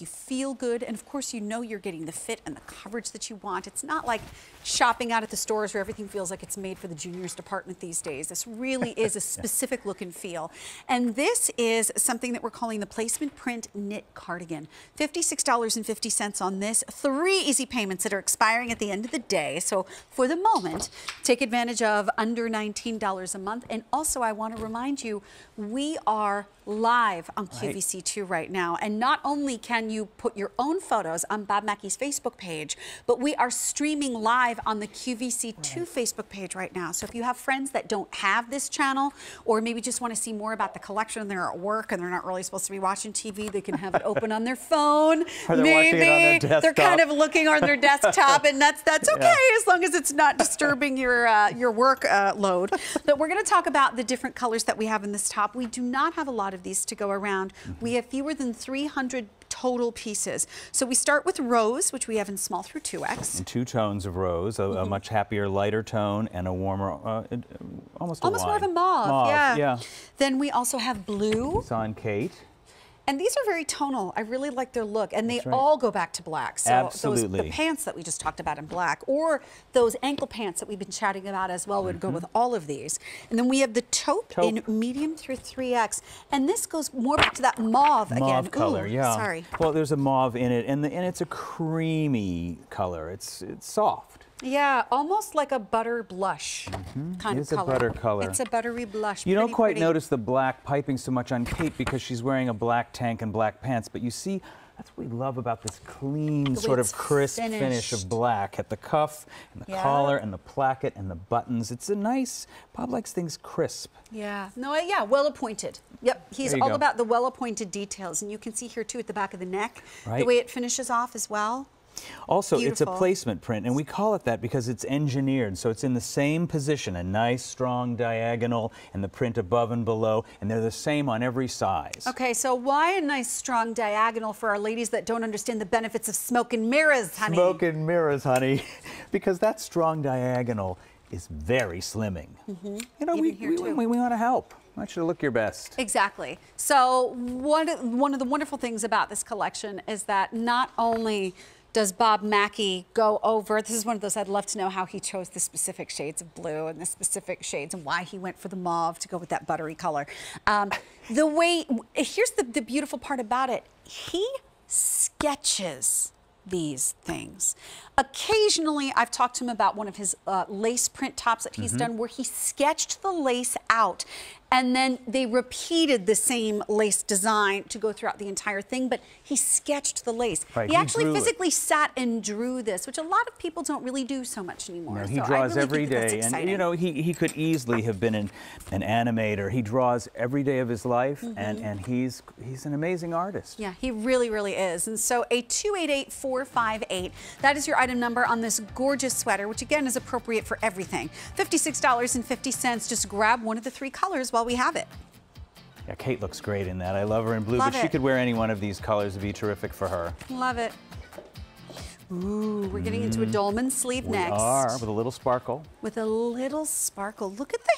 you feel good and of course you know you're getting the fit and the coverage that you want. It's not like shopping out at the stores where everything feels like it's made for the juniors department these days. This really is a specific look and feel. And this is something that we're calling the placement print knit cardigan. $56.50 on this. Three easy payments that are expiring at the end of the day. So for the moment take advantage of under $19 a month. And also I want to remind you we are live on QVC2 right now and not only can you put your own photos on Bob Mackie's Facebook page, but we are streaming live on the QVC2 right. Facebook page right now. So if you have friends that don't have this channel, or maybe just want to see more about the collection and they're at work and they're not really supposed to be watching TV, they can have it open on their phone. maybe their they're kind of looking on their desktop, and that's that's okay yeah. as long as it's not disturbing your uh, your work uh, load. But we're going to talk about the different colors that we have in this top. We do not have a lot of these to go around. We have fewer than 300 total pieces. So we start with rose, which we have in small through 2X. And two tones of rose, a, mm -hmm. a mm-hmm. much happier, lighter tone, and a warmer, uh, almost Almost more of a mauve, mauve yeah. yeah. Then we also have blue. It's on Kate. And these are very tonal. I really like their look. And they right. all go back to black. So Absolutely. Those, the pants that we just talked about in black or those ankle pants that we've been chatting about as well would mm -hmm. go mm-hmm. with all of these. And then we have the taupe, taupe, in medium through 3X. And this goes more back to that mauve, mauve again. color, Ooh, yeah. Sorry. Well, there's a mauve in it and, the, and it's a creamy color. It's, it's soft. Yeah, almost like a butter blush mm -hmm. kind it of color. It's a butter color. It's a buttery blush. You pretty, don't quite pretty. notice the black piping so much on Kate because she's wearing a black tank and black pants, but you see that's what we love about this clean, sort of crisp finished. finish of black at the cuff and the yeah. collar and the placket and the buttons. It's a nice, Bob likes things crisp. Yeah, no, yeah, well appointed. Yep, he's all go. about the well appointed details. And you can see here too at the back of the neck, right. the way it finishes off as well. Also, Beautiful. it's a placement print, and we call it that because it's engineered. So it's in the same position, a nice, strong diagonal, and the print above and below, and they're the same on every size. Okay, so why a nice, strong diagonal for our ladies that don't understand the benefits of smoke and mirrors, honey? Smoke and mirrors, honey. because that strong diagonal is very slimming. Mm -hmm. You know, Even we, we, we, we want to help. I want you to look your best. Exactly. So one, one of the wonderful things about this collection is that not only does Bob Mackie go over? This is one of those I'd love to know how he chose the specific shades of blue and the specific shades and why he went for the mauve to go with that buttery color. Um, the way, here's the, the beautiful part about it. He sketches these things. Occasionally, I've talked to him about one of his uh, lace print tops that he's mm -hmm. done where he sketched the lace out and then they repeated the same lace design to go throughout the entire thing, but he sketched the lace. Right, he, he actually physically it. sat and drew this, which a lot of people don't really do so much anymore. No, he so draws really every day, and you know, he, he could easily have been an, an animator. He draws every day of his life, mm -hmm. and, and he's, he's an amazing artist. Yeah, he really, really is. And so a 288458, that is your item number on this gorgeous sweater, which again is appropriate for everything. $56.50, just grab one of the three colors while we have it. Yeah, Kate looks great in that. I love her in blue, love but it. she could wear any one of these colors. It'd be terrific for her. Love it. Ooh, we're getting into a mm-hmm. dolman sleeve we next. are, with a little sparkle. With a little sparkle. Look at the